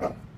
Uh -huh.